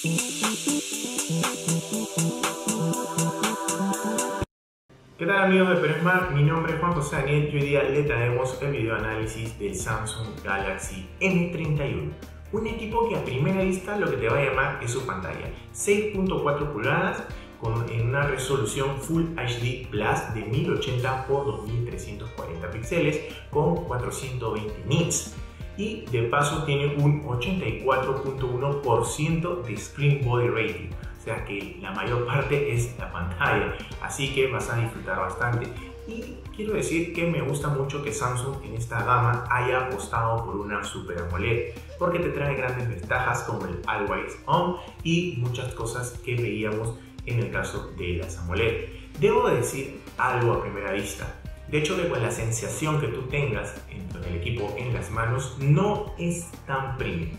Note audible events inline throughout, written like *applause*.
¿Qué tal amigos de Peresmar? Mi nombre es Juan José Daniel y hoy día le traemos el video análisis del Samsung Galaxy M31. Un equipo que a primera vista lo que te va a llamar es su pantalla. 6.4 pulgadas con una resolución Full HD Plus de 1080 x 2340 píxeles con 420 nits y de paso tiene un 84.1% de Screen Body Rating, o sea que la mayor parte es la pantalla, así que vas a disfrutar bastante. Y quiero decir que me gusta mucho que Samsung en esta gama haya apostado por una Super AMOLED, porque te trae grandes ventajas como el Always On y muchas cosas que veíamos en el caso de las AMOLED. Debo decir algo a primera vista, de hecho, que con la sensación que tú tengas en el equipo en las manos no es tan premium.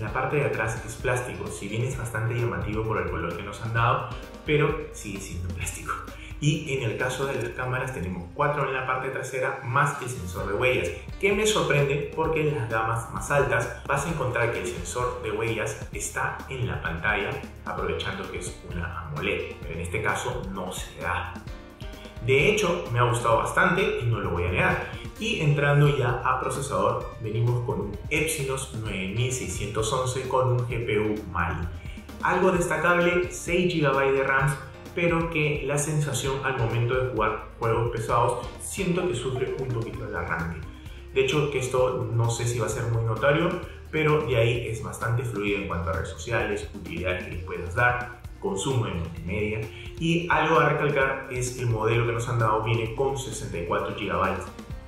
La parte de atrás es plástico, si bien es bastante llamativo por el color que nos han dado, pero sigue siendo *laughs* plástico. Y en el caso de las cámaras tenemos cuatro en la parte trasera más el sensor de huellas, que me sorprende porque en las gamas más altas vas a encontrar que el sensor de huellas está en la pantalla aprovechando que es una AMOLED, pero en este caso no se da. De hecho, me ha gustado bastante y no lo voy a negar. Y entrando ya a procesador, venimos con un Exynos 9611 con un GPU Mali. Algo destacable, 6 GB de RAM, pero que la sensación al momento de jugar juegos pesados siento que sufre un poquito el arranque. De hecho, que esto no sé si va a ser muy notario, pero de ahí es bastante fluido en cuanto a redes sociales, utilidades que les puedas dar, consumo de multimedia y algo a recalcar es el modelo que nos han dado viene con 64 GB.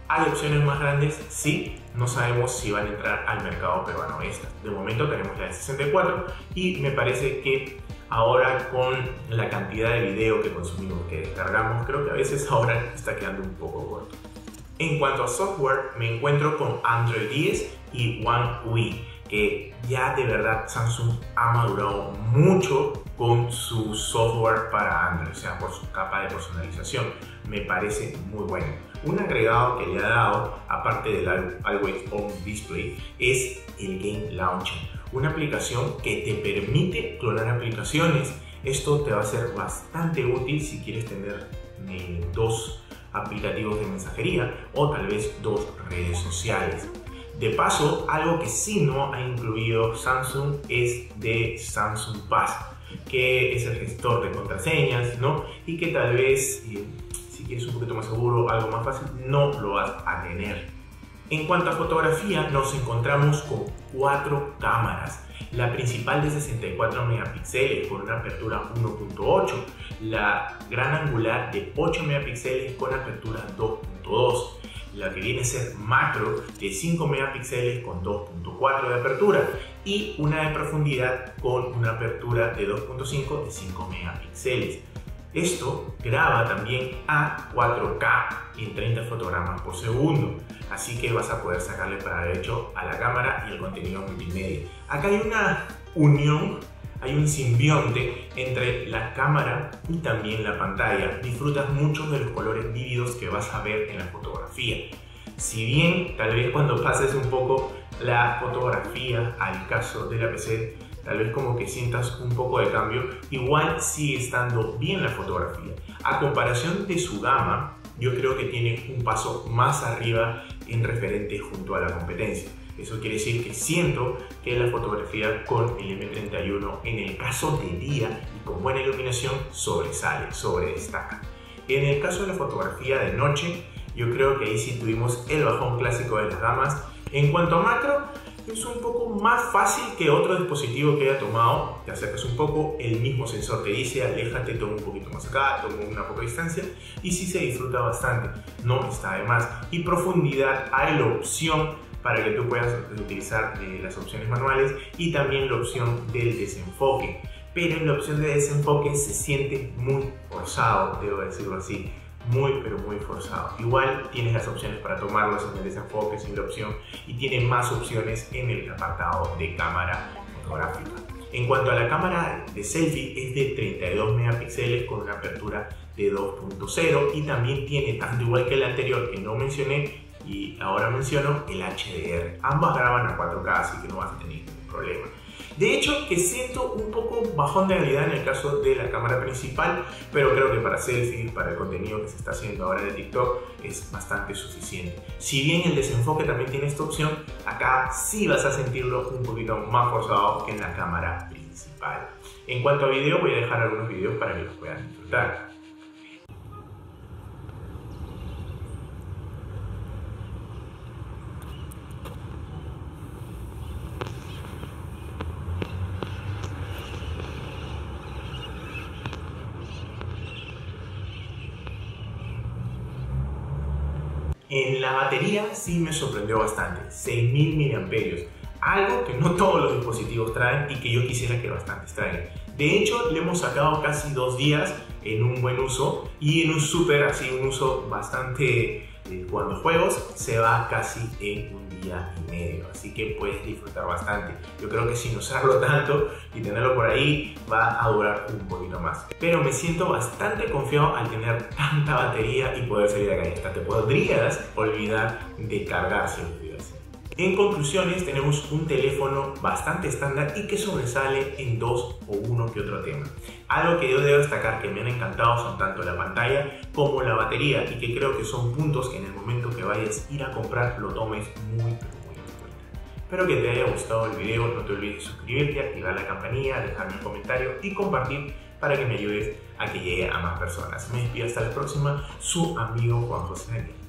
¿Hay opciones más grandes? Sí, no sabemos si van a entrar al mercado peruano estas. De momento tenemos la de 64 y me parece que ahora con la cantidad de video que consumimos, que descargamos, creo que a veces *laughs* ahora está quedando un poco corto. En cuanto a software, me encuentro con Android 10 y One UI, que ya de verdad Samsung ha madurado mucho con su software para Android, o sea, por su capa de personalización. Me parece muy bueno. Un agregado que le ha dado, aparte del Always On Display, es el Game Launcher, una aplicación que te permite clonar aplicaciones. Esto te va a ser bastante útil si quieres tener eh, dos aplicativos de mensajería o tal vez dos redes sociales. De paso, algo que sí no ha incluido Samsung es de Samsung Pass que es el gestor de contraseñas, ¿no? Y que tal vez, eh, si quieres un poquito más seguro, algo más fácil, no lo vas a tener. En cuanto a fotografía, nos encontramos con cuatro cámaras. La principal de 64 megapíxeles con una apertura 1.8, la gran angular de 8 megapíxeles con apertura 2.2, la que viene a ser macro de 5 megapíxeles con 2.4 de apertura y una de profundidad con una apertura de 2.5 de 5 megapíxeles. Esto graba también a 4K en 30 fotogramas por segundo, así que vas a poder sacarle para derecho a la cámara y el contenido multimedia. Acá hay una unión hay un simbionte entre la cámara y también la pantalla. Disfrutas mucho de los colores vívidos que vas a ver en la fotografía. Si bien tal vez cuando pases un poco la fotografía al caso de la PC, tal vez como que sientas un poco de cambio, igual sigue estando bien la fotografía. A comparación de su gama, yo creo que tiene un paso más arriba en referente junto a la competencia. Eso quiere decir que siento que la fotografía con el M31 en el caso de día y con buena iluminación sobresale, sobredestaca. En el caso de la fotografía de noche, yo creo que ahí sí tuvimos el bajón clásico de las gamas. En cuanto a macro, es un poco más fácil que otro dispositivo que haya tomado. Te acercas un poco, el mismo sensor te dice, aléjate, toma un poquito más acá, toma una poca distancia y sí se disfruta bastante, no está de más. Y profundidad, hay la opción para que tú puedas utilizar eh, las opciones manuales y también la opción del desenfoque. Pero en la opción de desenfoque se siente muy forzado, debo decirlo así muy pero muy forzado. Igual tienes las opciones para tomarlos en el desenfoque sin la opción y tiene más opciones en el apartado de cámara fotográfica. En cuanto a la cámara de selfie es de 32 megapíxeles con una apertura de 2.0 y también tiene tanto igual que el anterior que no mencioné y ahora menciono el HDR. Ambas graban a 4K, así que no vas a tener ningún problema. De hecho, que siento un poco bajón de calidad en el caso de la cámara principal, pero creo que para selfies, para el contenido que se está haciendo ahora de TikTok, es bastante suficiente. Si bien el desenfoque también tiene esta opción, acá sí vas a sentirlo un poquito más forzado que en la cámara principal. En cuanto a video, voy a dejar algunos videos para que los puedan disfrutar. En la batería sí me sorprendió bastante, 6000 mAh, algo que no todos los dispositivos traen y que yo quisiera que bastantes traigan. De hecho, le hemos sacado casi dos días en un buen uso y en un súper así, un uso bastante eh, cuando juegos se va casi en un día y medio, así que puedes disfrutar bastante. Yo creo que sin usarlo *laughs* tanto y tenerlo por ahí va a durar un poquito más. Pero me siento bastante confiado al tener tanta batería y poder salir a calle. Hasta te podrías olvidar de cargar si lo en conclusiones, tenemos un teléfono bastante estándar y que sobresale en dos o uno que otro tema. Algo que yo debo destacar que me han encantado son tanto la pantalla como la batería y que creo que son puntos que en el momento que vayas a ir a comprar lo tomes muy. Espero que te haya gustado el video, no te olvides de suscribirte, activar la campanilla, dejarme un comentario y compartir para que me ayudes a que llegue a más personas. Me despido hasta la próxima, su amigo Juan José